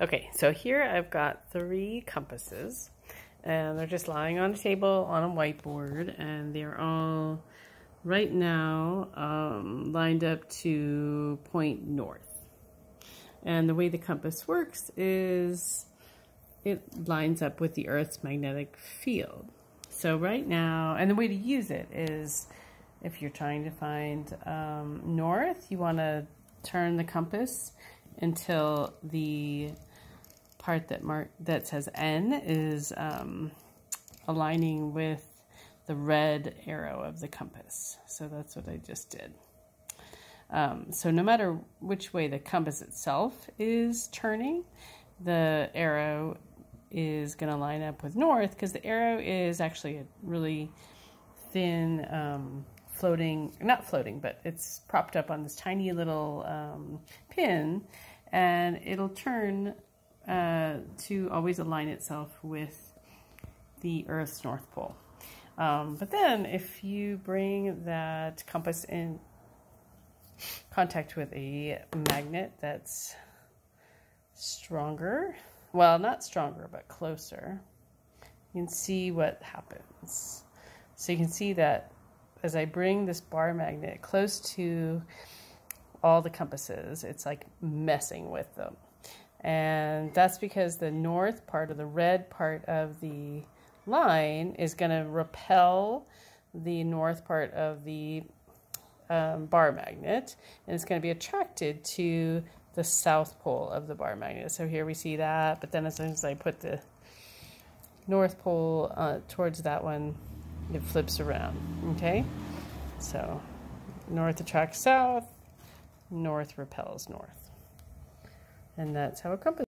Okay, so here I've got three compasses and they're just lying on a table on a whiteboard and they're all right now um, lined up to point north. And the way the compass works is it lines up with the Earth's magnetic field. So right now, and the way to use it is if you're trying to find um, north, you want to turn the compass until the part that mark that says N is um, aligning with the red arrow of the compass. So that's what I just did. Um, so no matter which way the compass itself is turning, the arrow is going to line up with north because the arrow is actually a really thin um, floating, not floating, but it's propped up on this tiny little um, pin and it'll turn uh, to always align itself with the Earth's North Pole. Um, but then if you bring that compass in contact with a magnet that's stronger, well, not stronger, but closer, you can see what happens. So you can see that as I bring this bar magnet close to all the compasses, it's like messing with them. And that's because the north part or the red part of the line is going to repel the north part of the um, bar magnet and it's going to be attracted to the south pole of the bar magnet. So here we see that, but then as soon as I put the north pole uh, towards that one, it flips around, okay? So north attracts south, north repels north. And that's how a compass